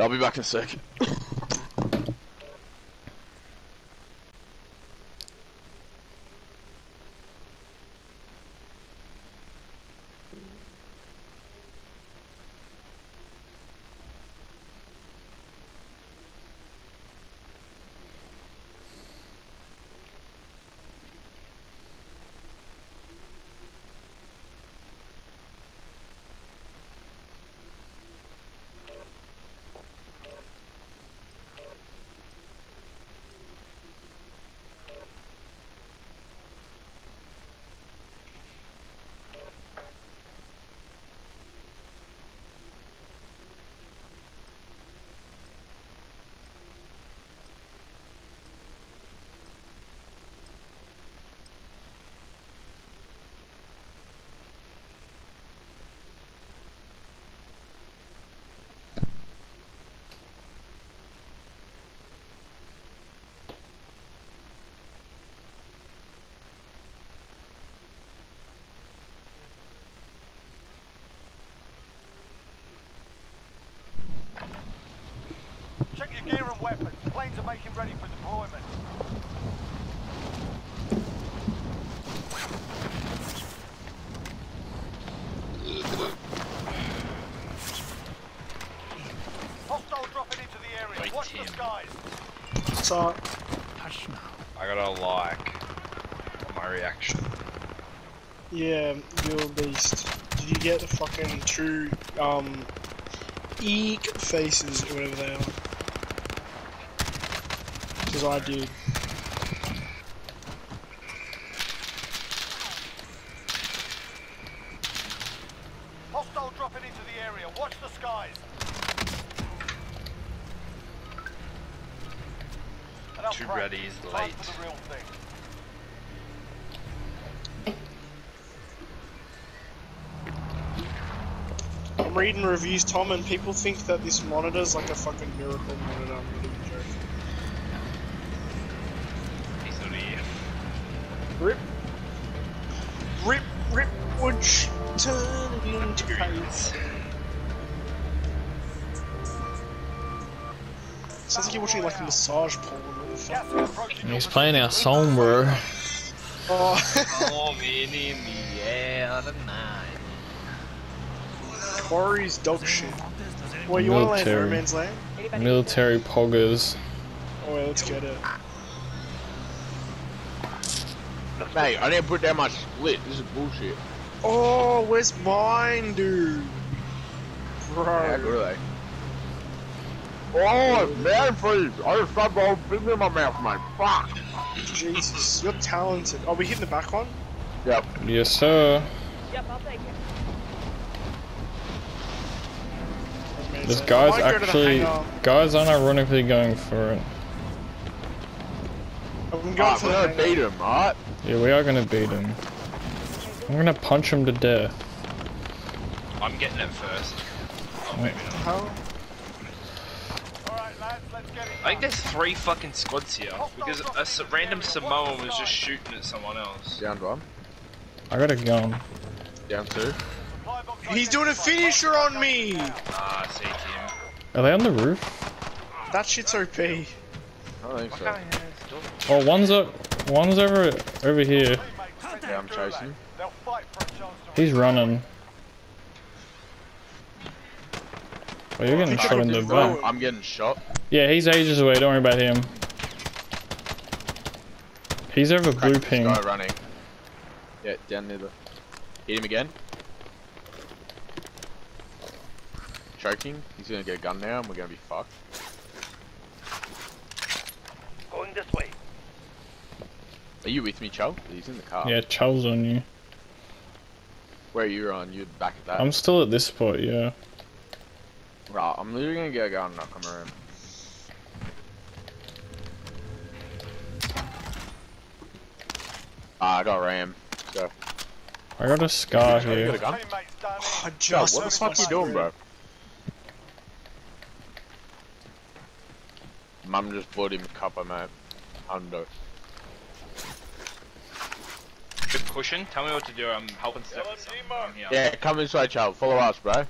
I'll be back in a sec. Check your gear and weapons. Planes ready for deployment. Hostile dropping into the area. Wait, Watch Tim. the skies. So, I got a like on my reaction. yeah, you're a beast. Did you get the fucking two, um, eek faces or whatever they are? Because I did. Hostile dropping into the area. Watch the skies. Enough Too prep. ready is Time late. for the real thing. I'm reading reviews, Tom, and people think that this monitor's like a fucking miracle monitor. Sh- turn it into paste. Sounds like you're watching like a massage porn. What the fuck? Gas is approaching your He's playing our song, bro. Oh, me, me, yeah, the night. Corey's dog shit. Well, you want to land Military. no man's land? Military poggers. Oh, well, let's get it. Mate, I didn't put that much split. This is bullshit. Oh, where's mine, dude? How Bro. good are they? Oh, man, please. I just stubbed the whole thing in my mouth, mate. Fuck. Jesus, you're talented. Are we hitting the back one? Yep. Yes, sir. Yep, I'll take it. This guy's might go to the actually, hangar. guys unironically going for it. I'm going Alright, for we're the gonna beat him, alright? Yeah, we are gonna beat him. I'm gonna punch him to death. I'm getting it first. Oh, maybe not. How? Alright, lads, let's get it. I think there's three fucking squads here because a s- random Samoan was just shooting at someone else. Down one. I got a gun. Down two. He's doing a finisher on me! Ah, I see Tim. Are they on the roof? That shit's OP. I don't think so. Oh, one's up. One's over over here. Yeah, I'm chasing. They'll fight for a chance to He's running. Oh, you're getting shot in the back. I'm getting shot. Yeah, he's ages away. Don't worry about him. He's over blue Cracked this ping. guy running. Yeah, down near the. Hit him again. Choking. He's gonna get a gun now, and we're gonna be fucked. Going this way. Are you with me, Chow? He's in the car. Yeah, Charles on you. Where are you on? You're back at that. I'm still at this spot. Yeah. Right, I'm literally gonna get a gun and knock him around. Ah, I got ram. So, I got a scar you got a here. gun? Teammates down I in. Yo, just what the fuck my you doing, screen. bro? Mum just bought him a copper, mate. Hundo. Good cushion. Tell me what to do. I'm helping Steph with. I'm here. Yeah, come this way, Chow. Follow us, bro.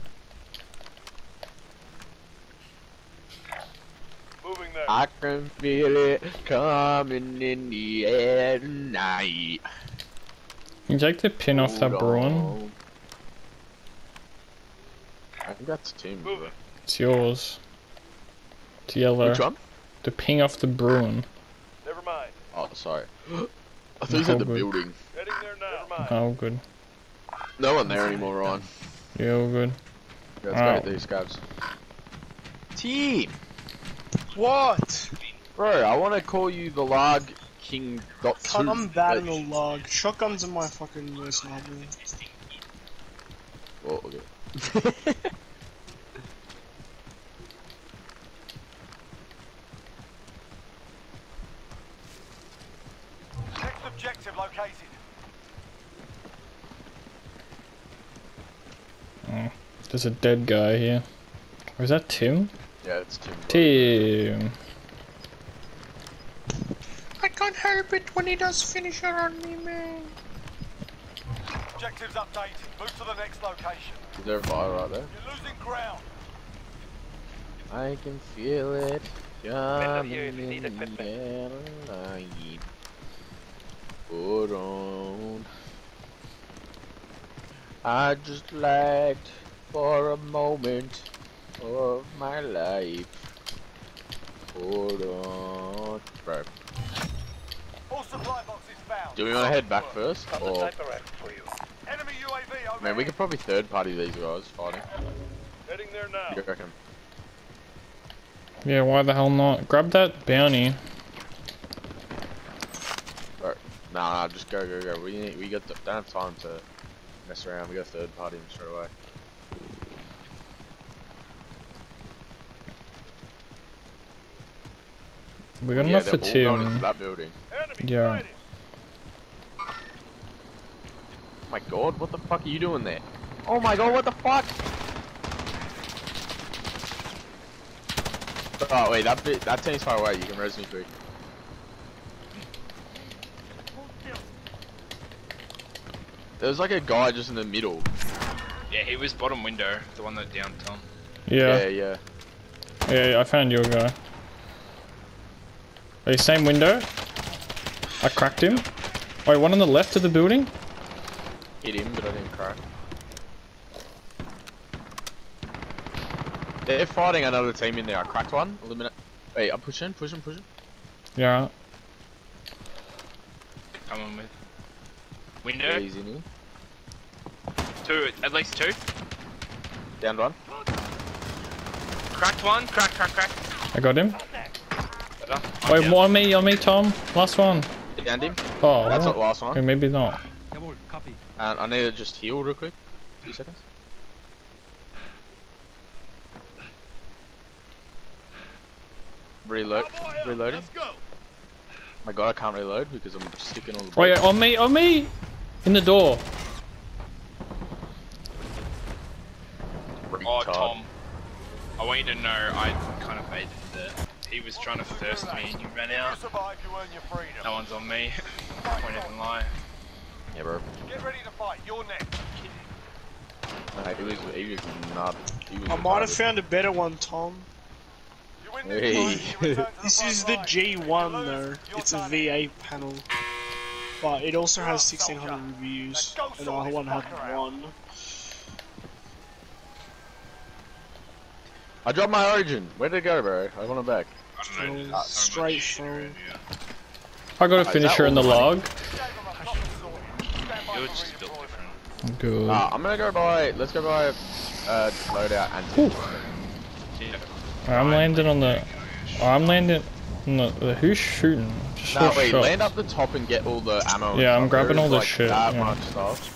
there. I can feel it coming in the air tonight. Can you take the pin off that Hold Bruen? I think that's Tim. Move. It's yours. It's yellow. Which one? The ping off the Bruen. Never mind. Oh, sorry. I thought you said the Hold it. building. Heading there now. Oh, good. No one there anymore, Ron. Yeah, all good. Let's go get these scabs. Team! What? Bro, I want to call you the Larg King dot two. I'm bad in the log. Shotguns are my fucking worst nightmare. Oh, okay. Next objective located. There's a dead guy here. Or is that Tim? yeah, it's Tim. Tim. I can't help it when he does finisher on me, man. Objectives updated. Move to the next location. Is there a fire right there? You're losing ground. I can feel it coming here need equipment. Hold on. I just lagged for a moment of my life. Hold on. Bro, All supply boxes found. do we want to head back first? Or, Enemy UAV over. man, we could probably third party these guys fighting. Heading there now. You reckon? Yeah, why the hell not? Grab that bounty. Bro, nah, nah, just go, go, go. We need, we got, don't have time to mess around. We got third party them straight away. We got yeah, enough they're for two. going into that building. Enemy Yeah. Oh my god, what the fuck are you doing there? Oh my god, what the fuck? Oh wait, that bit, that team's far away. You can res me quick. There's like a guy just in the middle. Yeah, he was bottom window, the one that downed Tom. Yeah. yeah. yeah, yeah, I found your guy. Wait, same window? I cracked him. Wait, one on the left of the building? Hit him, but I didn't crack. They're fighting another team in there. I cracked one. Eliminate. Wait, I'm pushing, pushing, pushing. Yeah. Come on with. Window, Yeah, he's in here. two, at least two. Down one. Cracked one, crack, crack, crack. I got him. Better. I'm Wait, down. more on me, on me, Tom. Last one. Downed him. Oh, That's not the last one. Okay, maybe not. And I need to just heal real quick. Two seconds. Reload. Reloading. My god, I can't reload because I'm sticking all the Wait, bullets. on me, on me! In the door. Oh, Tom. I want you to know I kind of made it there. He was trying to thirst me and you ran out. survive, you earn your freedom. No one's on me. Won't even lie. Yeah, bro. Get ready to fight. You're next. Nah, he was, he was not. He was I might have found a better one, Tom. This Hey. fight, you return to the This is the. G1 though. It's a done. VA panel. But it also has 1600 soldier. reviews. And sort I this want to have fucker out. one. I dropped my origin. Where did it go, bro? I want it back. I don't know. There's so straight much shit from- around here. I got a is that finisher in the all the money? log. Gave them a proper sorting. Stand by Yours for just built redeployment. different. Good. Uh, I'm gonna go by. Let's go by. Uh, loadout and. Yeah. I'm landing on the. Oh, I'm landing on the. the who's shooting? Just No, wait, shots. land up the top and get all the ammo. Yeah, I'm grabbing all is, the like, shit, That yeah. much stuff.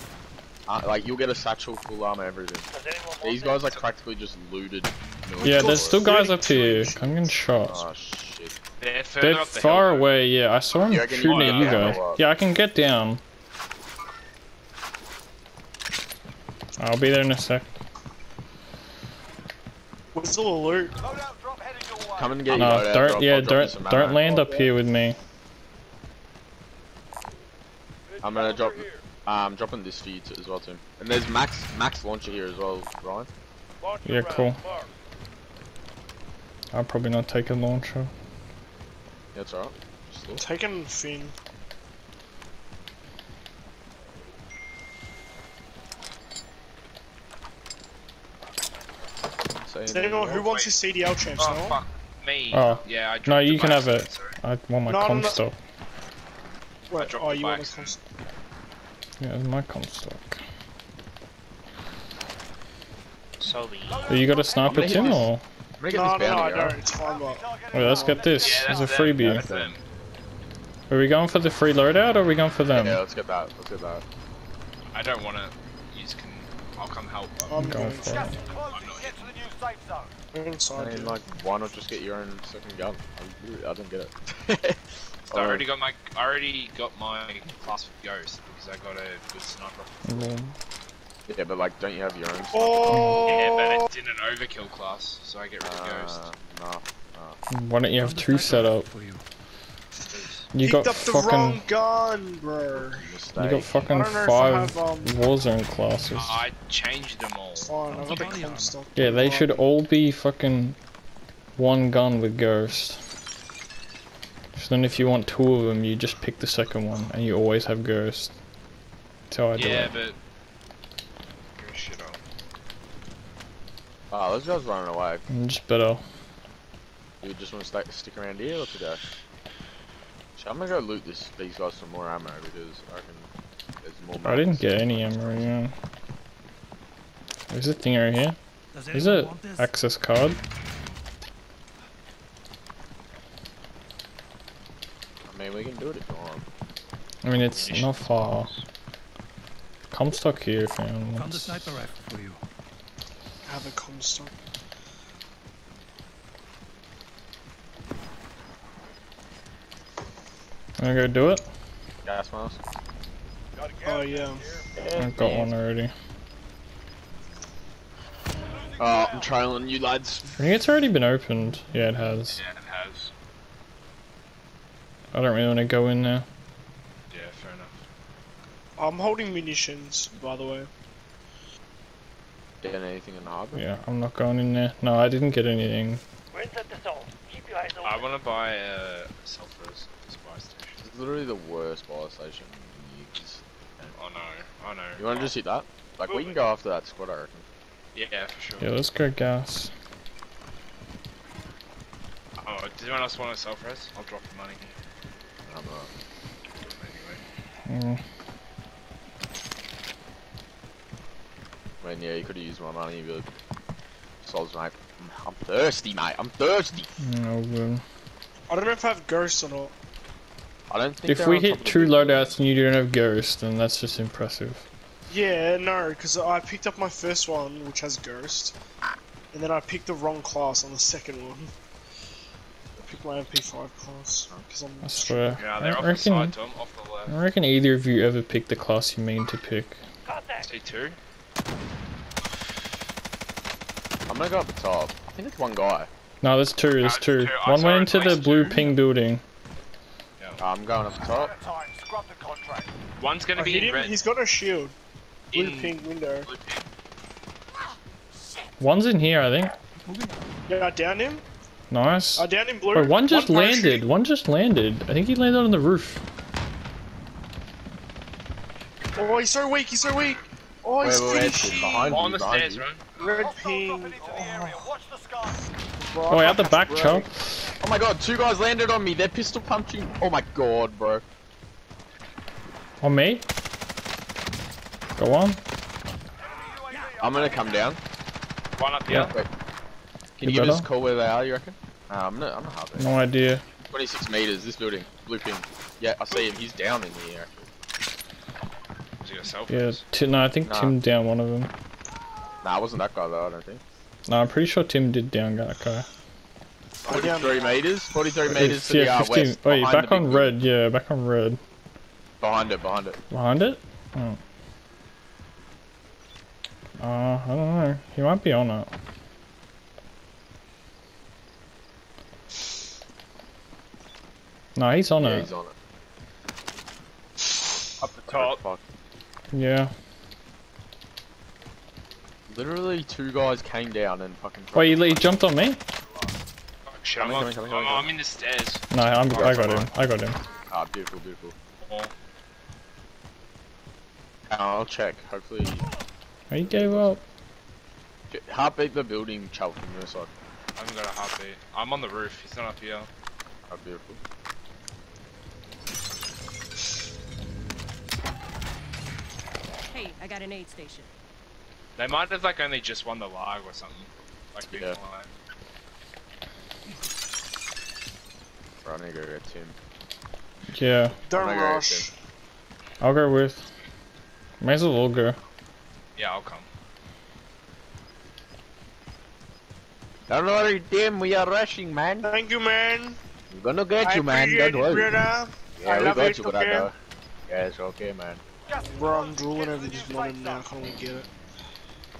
Uh, like you'll get a satchel, full armor, everything. These guys like practically just looted. Yeah, there's still guys up here. Shooting I'm getting shots. Oh shit. They're further They're up the far hill. away, yeah. I saw him You shooting at you guys. Yeah, I can get down. I'll be there in a sec. Where's all the loot? Loadout drop heading your. Come and get No, your loadout. don't. drop, Yeah, I'll drop you don't. Don't land up here with me. I'm gonna drop. I'm um, dropping this for you too, as well, Tim. And there's Max Max launcher here as well, Ryan. Yeah, cool. I'll probably not take a launcher. Yeah, it's alright. Just look. Taking Finn. Say Is anyone who wants his CDL champs? Oh no fuck me. Oh. Yeah, I dropped No, it you can have it. sorry. I want my No, no, comp no. stock. Wait, dropped oh, the you want bikes. to cost? Yeah, it's my comp stock. Sorry. Oh, you got a sniper, gonna hit Tim, this. or? I'm gonna get No, no, no, I don't. alright? It's fine, but Wait, let's get this. Yeah, It's a freebie. That's them. Are we going for the free loadout or are we going for them? Yeah, let's get that. Let's get that. I don't want to use. Can I'll come help. but I'm going going for to. it. Gas is closing. Get to the new safe zone. I'm I mean, like, why not just get your own second gun? I, really- I don't get it. So I already got my. I already got my class for Ghost because I got a good sniper. Mm, yeah, but like, don't you have your own? stuff? Oh! Yeah, but it's in an overkill class, so I get rid of Ghost. Uh, no. Why don't you have two set up? You Picked got up the fucking. wrong gun, bro. You got fucking I don't know if I five have, um, Warzone classes. I changed them all. Fine, I the. Yeah, they should all be fucking one gun with Ghost. So then if you want two of them, you just pick the second one, and you always have Ghost. That's how I do Yeah, it. but. Oh, shit. Oh, those guys running away. And Just better. You just want to stay, stick around here? Let's go. So I'm gonna go loot this these guys some more ammo because I reckon there's more. I didn't get any ammo, yeah. There's a thing right here. Is it access card? I mean, we can do it if you want. I mean, it's not far. comp stock here if anyone Found the wants. sniper rifle for you. I have a comp stock. Wanna go do it? Gas mask. Oh, yeah. I've got one already. Oh, I'm trailing you lads. I think it's already been opened. Yeah, it has. Yeah, it has. I don't really want to go in there. Yeah, fair enough. I'm holding munitions, by the way. Getting anything in the harbor? Yeah, I'm not going in there. No, I didn't get anything. We're inside the zone. Keep your eyes open. I want to buy a self-res supply station. It's literally the worst fire station. in years. Oh no, I know. You want to just hit that? Like, we can go after that squad, I reckon. Yeah, for sure. Yeah, let's go gas. Oh, does anyone else want a self-res? I'll drop the money. I'm uh, Anyway. Mm. I mean, yeah, you could have used my money, but sols, mate. I'm, mm, I'm thirsty, mate. I'm thirsty. Oh, no good. I don't know if I have ghosts or not. I don't think. If we hit two loadouts and you don't have ghost, then that's just impressive. Yeah, no, because I picked up my first one, which has ghost, and then I picked the wrong class on the second one. I picked my MP5 class because I'm. I swear. Yeah, they're off the reckon, side, Tom. Off the left. I reckon either of you ever picked the class you mean to pick. Contact. C2? I'm gonna go up the top. I think it's one guy. No, there's two, there's Uh, two. two. One went into the blue two. ping building. I'm going up the top. Scrub the contract. One's gonna I be hit in red. He's got a shield. Blue in pink window. blue pink. One's in here, I think. Yeah, I downed him. Nice. I downed him blue. Wait, one just parachuting. landed. One just landed. I think he landed on the roof. Oh, he's so weak. He's so weak. Oh, he's wait, wait. finished. Behind On you, the behind stairs, you. Red Hostiles ping. dropping into the area. Watch the skies. Bro, Oh, I out the back, catch Oh my god, two guys landed on me. They're pistol punching. Oh my god, bro. On me? Go on. I'm gonna come down. One up Yeah. here. Wait. Can You you give us a call where they are, you reckon? Uh, I'm not, I'm not hard. No idea. 26 meters, this building. Blue ping. Yeah, I see him. He's down in here. Is he a self Yeah, Ti- no, I think Nah. Tim down one of them. Nah, it wasn't that guy though, I don't think. No, I'm pretty sure Tim did down that guy. 43 meters? 43 meters to the yeah, uh, 15. west. Wait, back on big red. Yeah, back on red. Behind it, behind it. Behind it? Oh. Uh, I don't know. He might be on it. No, he's on Yeah, it. he's on it. Up the top. Fuck. Yeah. Literally, two guys came down and fucking. Wait, he, he jumped on me? Fuck, shit, I'm, Coming, on, coming, coming, I'm, coming, I'm in the stairs. No, I'm, I got fine. him. I got him. Ah, beautiful, beautiful. Oh, I'll check. Hopefully, He gave up. heartbeat the building, Chow from your side. I haven't got a heartbeat. I'm on the roof, he's not up here. Ah, beautiful. Hey, I got an aid station. They might have like only just won the lag or something. Like big Yeah. lag. Right, I need to go get Tim. Yeah, Don't I'm gonna go rush. I'll go with. May as well all go. Yeah, I'll come. Don't worry, Tim. We are rushing, man. Thank you, man. I'm gonna get I you, man. appreciate Don't it, worry. brother. Yeah, I we got it, you, okay? brother. Yeah, it's okay, man. Gas is Bro, I'm closing. drooling Get over to this the modern now. I can't even get it.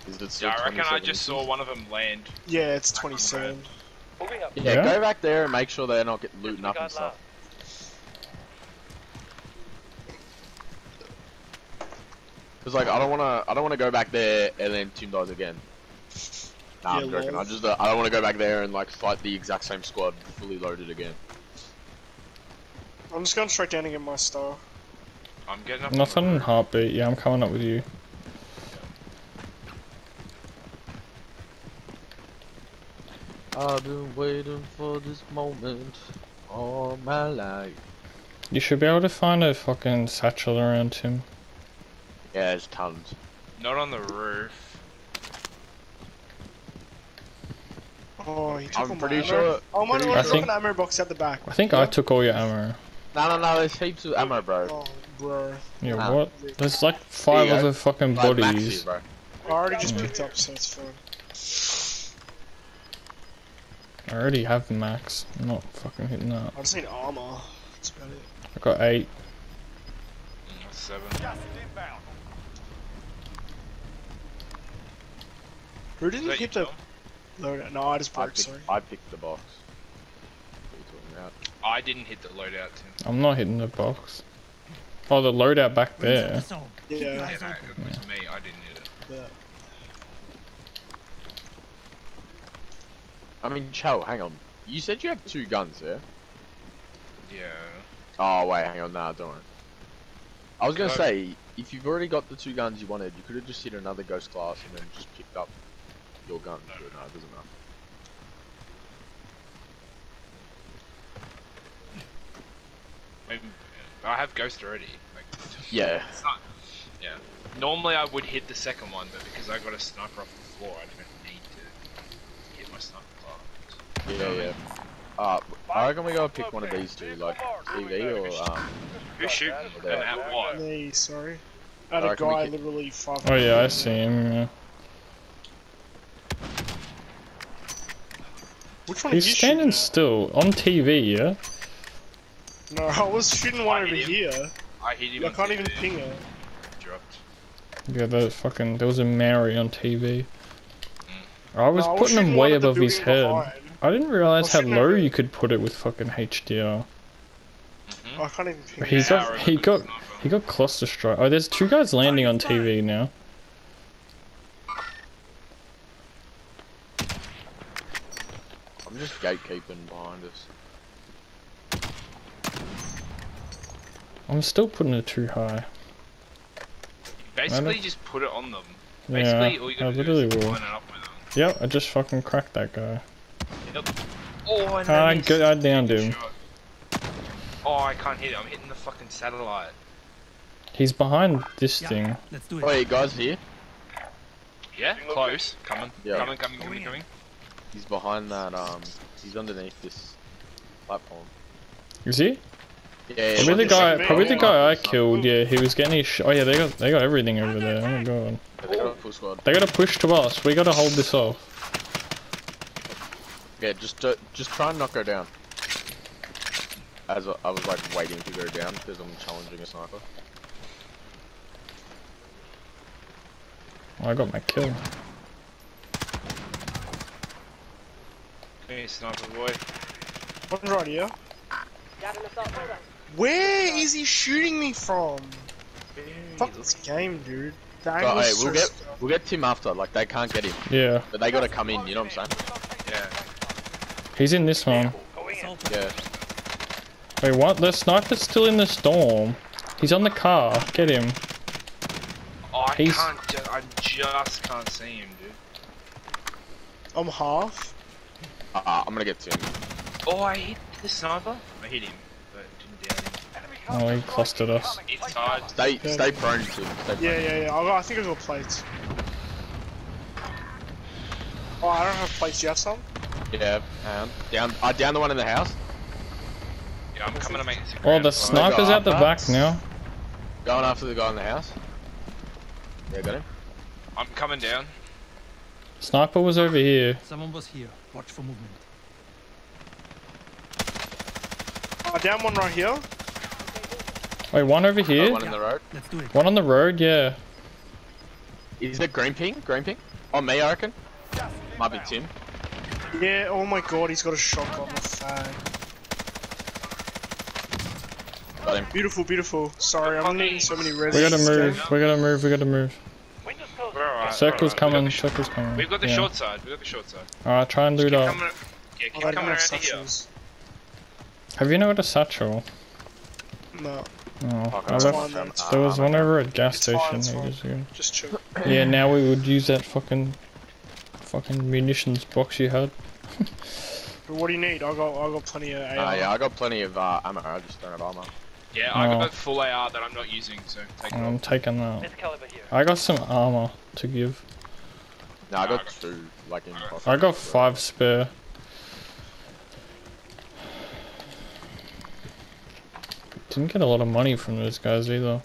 Is it still Yeah, I reckon I just saw one of them land. Yeah, it's 27. Yeah, Yeah? go back there and make sure they're not get looting up and stuff. Cause like I don't wanna, I don't wanna go back there and then Tim dies again. Nah, I'm Yeah, joking. I just, uh, I don't wanna go back there and like fight the exact same squad fully loaded again. I'm just going straight down and get my star. I'm getting up. on Nothing in heartbeat. Yeah, I'm coming up with you. I've been waiting for this moment all my life. You should be able to find a fucking satchel around him. Yeah, there's tons. Not on the roof. Oh, he took I'm all my pretty ammo. sure- Oh, I'm pretty gonna sure- an ammo box at the back. I think I took all your ammo. No, no, no. There's heaps of ammo, bro. Oh, bro. Yeah, Ah. what? There's like five There you go. other fucking Like Maxi, bodies. bro. I already just Mm. picked up, so it's fine. I already have max. I'm not fucking hitting that. I just need armor. That's about it. I got eight. Mm, Seven. Gas is inbound. Who Is didn't hit the loadout? No, I just I broke, picked, sorry. I picked the box. What are you talking about? I didn't hit the loadout, Tim. I'm not hitting the box. Oh, the loadout back there. Yeah, Yeah, no, it was me. I didn't hit it. yeah. I mean, Chow, hang on. You said you have two guns, yeah? Yeah. Oh wait, hang on, nah, don't worry. I was gonna Go. say, if you've already got the two guns you wanted, you could have just hit another ghost class and then just picked up your gun. But no, it doesn't matter. I, mean, I have ghost already. Like, Yeah. not. Yeah. Normally I would hit the second one, but because I got a sniper off the floor, I don't need to hit my sniper class. Yeah, yeah. Uh, I reckon we gotta pick one of these two, like EV or um. Who's shooting? And at what? Me, sorry. I had I a guy can- literally five. Oh yeah, I see him. Yeah. Which one are you He's standing shooting still on TV. Yeah. At? No, I was shooting one over him. here. I hit him. I can't even TV. ping it. Dropped. Yeah, that fucking. There was a Mary on TV. I was No, I putting him way one at the above his head. behind. I didn't realize was how low over- you could put it with fucking HDR. Mm-hmm. I can't even ping He it. got he got he got cluster strike. Oh, there's two guys landing on TV now. I'm just gatekeeping behind us. I'm still putting it too high. Basically, just put it on them. Yeah, all you I gotta do literally is will. line it up with them. Yep, I just fucking cracked that guy. Yep. Oh, and Ah, I missed. good, I downed him. Shot. Oh, I can't hit it. I'm hitting the fucking satellite. He's behind this thing. Let's do it. Wait, guys here? Yeah, close. Coming. Yeah. Coming, coming, coming, coming. He's behind that. Um, he's underneath this platform. Is he? Yeah, yeah. Probably the guy. this- Probably the guy I killed. Yeah, he was getting his. Sh- oh yeah, they got they got everything over there. Oh my god. They got a full squad. They gotta push to us. We gotta hold this off. Yeah, just uh, just try and not go down. As I I was like waiting to go down because I'm challenging a sniper. Oh, I got my kill. Hey, sniper boy. One's right here. Where is he shooting me from? Fuck this game, dude. The But hey, we'll get scuffed. we'll get Tim after. Like they can't get him, Yeah. but they gotta come in. You know what I'm saying? Yeah. He's in this one. Yeah. Wait, what? The sniper's still in the storm. He's on the car. Get him. Oh, I He's- can't. Ju- I just can't see him, dude. I'm half. Uh, I'm gonna get to him. Oh, I hit the sniper. I hit him, but didn't down him. Enemy Oh, he clustered us. incoming. Inside. Stay, stay prone, Tim. Stay prone. Yeah, yeah, yeah. I, got, I think I got plates. Oh, I don't have plates. Do you have some? Yeah. Um, down. I down the one in the house. Yeah, I'm coming to make this. Oh, the sniper's sniper's at the our back now. Going after the guy in the house. Yeah, got him. I'm coming down. Sniper was over here. Someone was here. Watch for movement. I down one right here. Wait, one over Oh, here? one in the road. Let's do it. One on the road, yeah. Is it green ping? Green ping? On me, I reckon. Might be. Tim. Yeah. Oh my god, he's got a shotgun. The fag. Got him. Beautiful, beautiful. Sorry, I'm needing so many res. We gotta move. We gotta move. We gotta move. Windows closed. We're. Circle's we're coming. We've got Circle's coming. the, we've got the Yeah. short side. We've got the short side. Alright, try and loot up. coming, yeah, Oh, keep I don't coming have around here. Have you not got a satchel? No, Oh, I left. fine, from- it's There was one over at gas It's station fine. ages ago. just chill. Yeah, now we would use that fucking, fucking munitions box you had. But what do you need? I got, I got plenty of AR. Uh, yeah, I got plenty of uh, ammo. I just don't have armor. Yeah, I Oh. got full AR that I'm not using, so take it I'm off. taking that. Here. I got some armor to give. No, I I got got- two, like in pocket. I got five spare. Didn't get a lot of money from those guys either.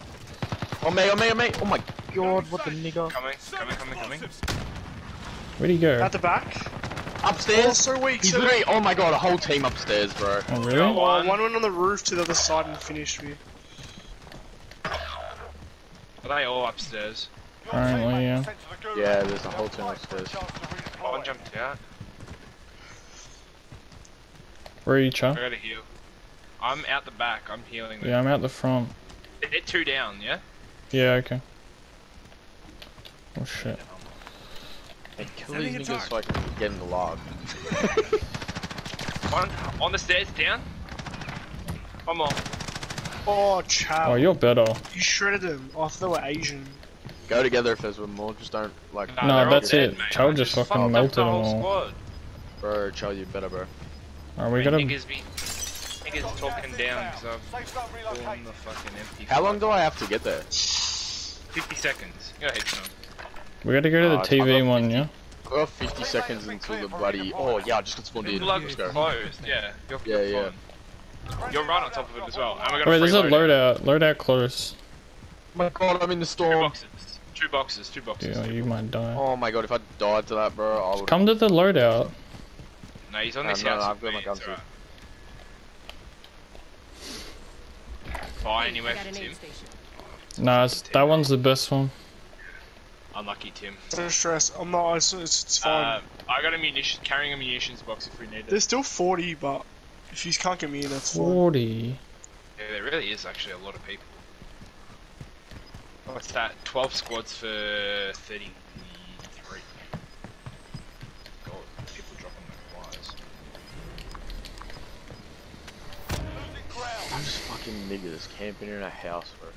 Oh me, oh me, oh me! Oh my god, what the nigga? Coming, coming, coming, coming. Where'd he go? At the back. Oh, Upstairs! so weak. He's So literally, oh my god, a whole team upstairs, bro. Oh, really? Oh, one. one went on the roof to the other side and finished me. Are they all upstairs? Your Apparently, yeah. was sent to the gulag. Yeah, there's a whole team by for a upstairs. chance to redeploy. One jumped out. Where are you, I Chuck? gotta heal. I'm out the back. I'm healing them. Yeah, I'm out the front. They're two down, yeah? Yeah, okay. Oh shit. Hey, kill these niggas so I can get in the log. One on the stairs, down. One more. Oh, Chow. Oh, you're better. You shredded them. Oh, I thought they were Asian. Go together if there's one more, just don't, like, Nah, No, that's dead, it. mate. Chow I just fucking melted the them all. squad. bro, Charlie, you better, bro. Alright, we I gotta. Niggas be niggas talking down because I've Safe zone fallen relocated. the fucking empty. How long do I have to get there? 50 seconds. Go ahead, Sean. We gotta go to the Oh, it's fucked TV up. one, yeah? I got 50 seconds until the bloody. Oh, yeah, I just got spawned in. Plug Let's go. closed. Yeah. You're, Yeah, you're yeah. fine. You're right on top of it as well. And we got Oh, wait, there's a loadout. loadout. Loadout close. Oh my god, I'm in the storm. Two boxes. Two boxes. Two boxes. Yeah, you might die. Oh my god, if I died to that, bro, I would. Come to the loadout. No, he's on No, this no, house. I've got my me, guns it's Fire anywhere for Tim. Nah, it's, that one's the best one. Unlucky Tim. Don't stress. I'm not. It's, it's, it's fine. Uh, I got a munition, carrying a munitions box if we need it. There's still 40, but if you can't get me in, that's 40. Yeah, there really is actually a lot of people. What's that? 12 squads for 33. God, people dropping like flies. Losing ground. Those fucking niggas camping in a house, bro.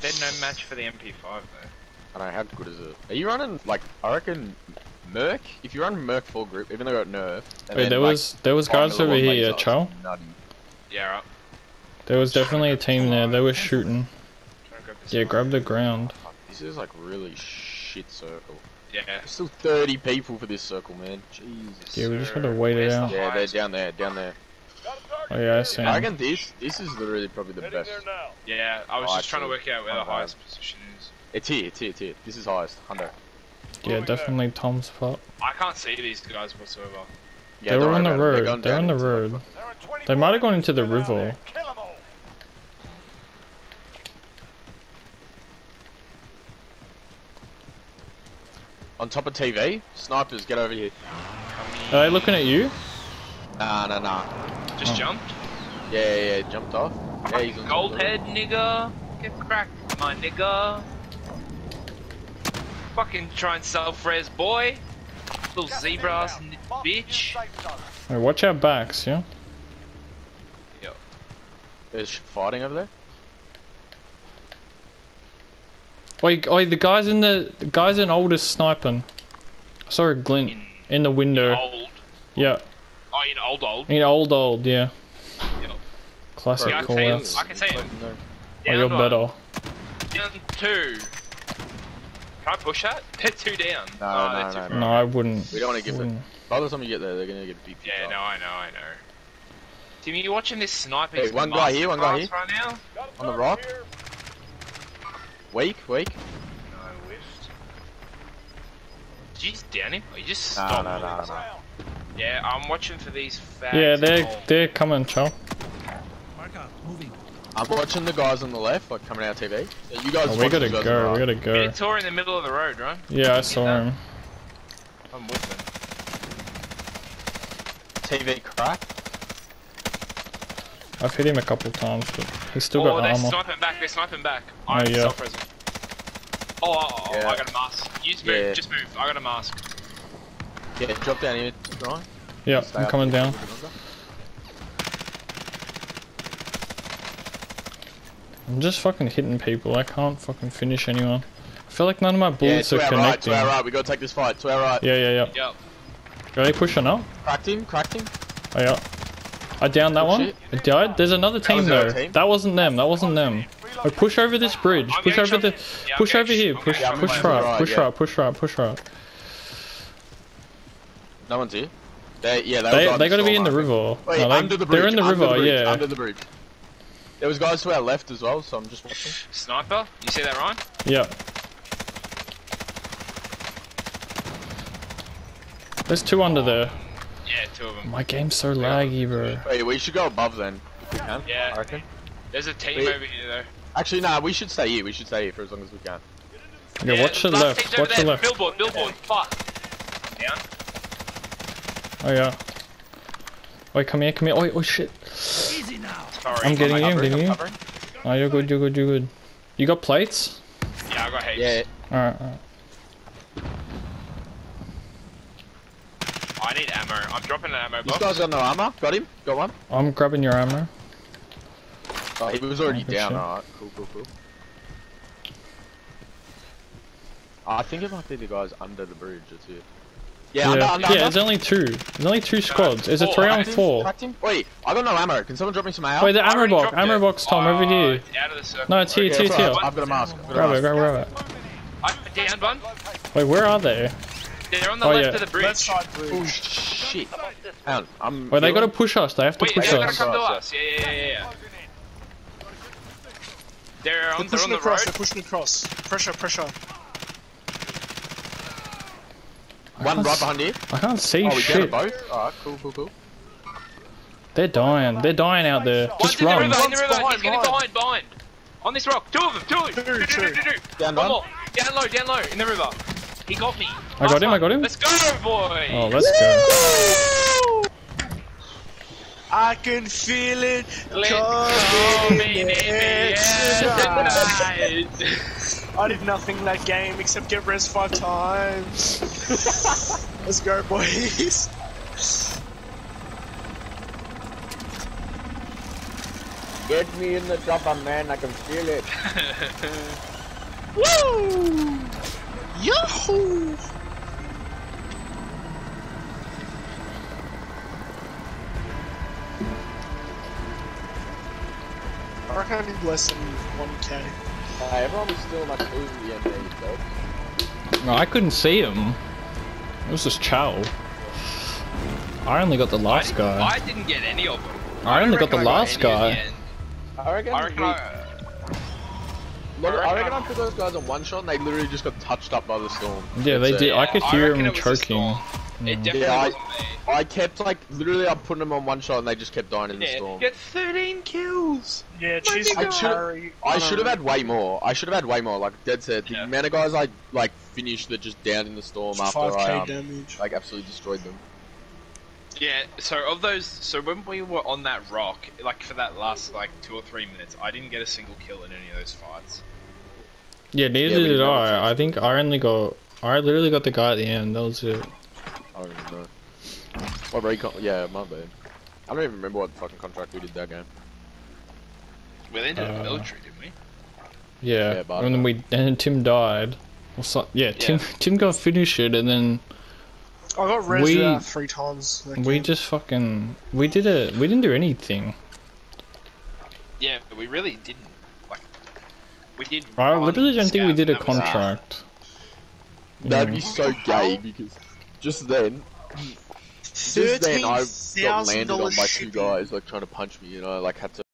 They're no match for the MP5 though. I don't know, how good is it? Are you running, like, I reckon Merc? If you run Merc full group, even though I got nerf. and Wait, then, there like, was there was find guys over here, lasers, Chow. Yeah, right. There was definitely a team there. They were shooting. Grab Yeah, grab the ground. Fuck, this is like really shit circle. Yeah. There's still 30 people for this circle, man. Jesus. Yeah, we just Sir, gotta wait it where's the out. Yeah, they're down there, down there. Oh yeah, I see. I 'em. reckon this, this is literally probably the Heading best. there now. Yeah, I was Oh, just trying to work out where the not bad. highest position is. It's here, it's here, it's here. This is highest, Hundo. Yeah, oh definitely Tom's spot. I can't see these guys whatsoever. Yeah, they were on the about it, road. They're on the road. There are 20 They might have gone into the river. there. Kill 'em all. On top of TV, snipers, get over here. Are they looking at you? Nah, nah, nah. Just Oh. jumped. Yeah, yeah, yeah, jumped off. Yeah, you can top Gold head, nigga. Get cracked, my nigga. Fucking try and self res, boy. Little Gas is zebra ass inbound. n- Mark your bitch. safe zone. Wait, watch our backs, yeah? Yep. There's fighting over there. Wait, oh, the guys in the, the guys in old is sniping. I saw a glint In in the window. old. Yeah, Oh, in old old. in old old, yeah. Yep. Classic Yeah, I can call outs. I can see him. Oh, you're one. better. Down two. Can I push that? They're two down. No, oh, no, no, no. No, I wouldn't. We don't want to give it. wouldn't. By the time you get there, they're gonna get beat. Yeah, no, I know, I know. Timmy, you watching this sniping? Hey, one guy here, one guy here. Right now? On the rock. Weak, weak. No, whiffed. Did you just down him? Or you just Nah, stopped? nah, nah, nah. Yeah, I'm watching for these fags. Yeah, they're Oh, they're coming, Chal. Marker, moving. I'm watching the guys on the left, like coming out TV. Yeah, You guys. Oh, we watch gotta the guys go. the We right. gotta go. a tour in the middle of the road, right? Yeah, I saw that. him. I'm with them. TV crack. I've hit him a couple times, but he's still oh, got they're sniping back. They're sniping back. Oh, I'm yeah. self-present. Oh, oh, oh, Yeah. I got a mask. You just move. Yeah. Just move. I got a mask. Yeah, drop down here, Ryan. Yeah, Stay I'm coming there down. little bit longer. I'm just fucking hitting people. I can't fucking finish anyone. I feel like none of my bullets Yeah, to are our right, to our right. We gotta take this fight. To our right. Yeah, yeah, yeah. Yep. Are they pushing up? Cracked him, cracked him. Oh yeah. I downed that Oh, one. shit. It died. There's another team was though. team? That wasn't them. That wasn't them. Oh, push over this bridge. I'm Push over the. Yeah, Push over here. Push. Push right. right, Push right. Push right. Push right. No one's here. They, yeah, they, They were they gotta be in the river. Wait, No, they, under the bridge. They're in the under river. bridge, yeah. Under the bridge. There was guys to our left as well, so I'm just watching. Sniper. You see that, Ryan? Yeah. There's two under there. Yeah, two of them. My game's so laggy, bro. Wait, we should go above then, if we can. Yeah. I reckon. There's a team Wait. over here though. Actually, nah, we should stay here. We should stay here for as long as we can. Yeah, watch the left. Watch the left. Billboard, billboard. Fuck. Down. Oh yeah. Wait, come here, come here. Oh, oh shit. Easy now. Sorry. I'm getting you, I'm getting you. covering. Oh, you're good, you're good, you're good. You got plates? Yeah, I got heaps. Yeah, Alright, alright. I need ammo. I'm dropping an ammo this box. guy's got no armor. Got him. Got one. I'm grabbing your ammo. Oh, he was already good down. Alright, cool, cool, cool. I think it might be the guys under the bridge. That's it. Yeah, under, yeah, under, yeah under. there's only two. There's only two squads. It's a oh, three on four. Him? Wait, I got no ammo. Can someone drop me some ammo? Wait, the ammo box, ammo it. box, Tom, over Oh, here. Out of the circle. No, it's here, Yeah, it's here, that's it's here. right, I've got a mask. I've got a Grab it, mask. grab it, grab it. I, down one. Wait, where are they? They're on the Oh, left yeah. of the bridge. Left side Oh shit. Hang on, I'm. Wait, they healing. gotta push us. They have to Wait, push they're gonna us. come to us. Yeah, yeah, yeah, yeah. They're They're on, they're on pushing the across. road. They're pushing across. Pressure, pressure. One right behind you. I can't see Oh, we down shit. to both. Alright, cool, cool, cool. They're dying. They're dying out there. One's Just in the run. river, in the river. behind, He's getting behind. behind, behind. On this rock. Two of them, two of them. Two, Do, do, two. do, do, do. Down One one. more. Down low, down low, in the river. He got me. I got Last him, I got him. Let's go, boy. Oh, let's go. I can feel it Let's coming go, in baby. the air Yeah, tonight. I did nothing that game except get res five times. Let's go, boys. Get me in the chopper, man. I can feel it. Woo! Yahoo! I reckon I need less than 1k. Uh, everyone was still much losing the end though. No, I couldn't see him. It was just Chow. I only got the last I, guy. I didn't get any of them. I only got the last any at guy. the. I reckon. I reckon we- I. Look, I I reckon reckon I put those guys on one shot and they literally just got touched up by the storm. Yeah, they That's it. did. I could I hear reckon him it was the choking. Storm. It definitely Yeah, I- wasn't me. I kept like literally I put them on one shot and they just kept dying in the storm. get 13 kills. Yeah, cheese I should- Harry. I should have had way more. I should have had way more. Like dead set, the Yeah. amount of guys I like finished that just down in the storm after 5k I um, damage. like absolutely destroyed them. Yeah, so of those, so when we were on that rock, like for that last like two or three minutes, I didn't get a single kill in any of those fights. Yeah, neither Yeah, did did I. I think I only got. I literally got the guy at the end. That was it. I don't even know. What recon? Yeah, my bad. I don't even remember what fucking contract we did that game. We ended up Uh, military, didn't we? Yeah, Yeah, and then we and then Tim died. Or so, yeah, Tim Tim got finished it, and then I got res We- uh, three times. that we game. just fucking we did it. We didn't do anything. Yeah, but we really didn't. Like, we did. I one literally don't think we did a and that was it. contract. That'd be so gay because just then, just then I got landed on by two guys like trying to punch me, you know, like had to